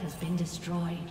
Has been destroyed.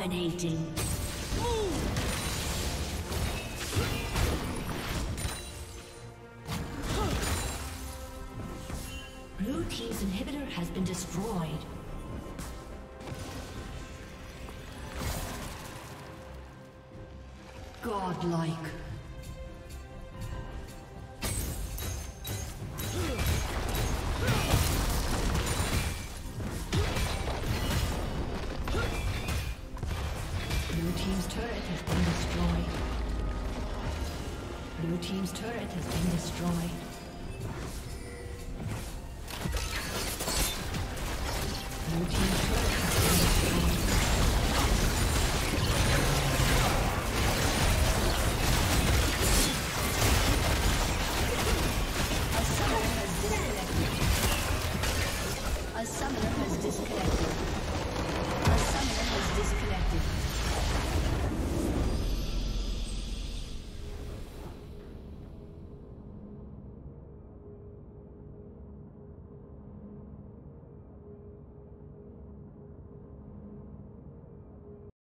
Dominating. Blue Team's inhibitor has been destroyed. Godlike. Blue team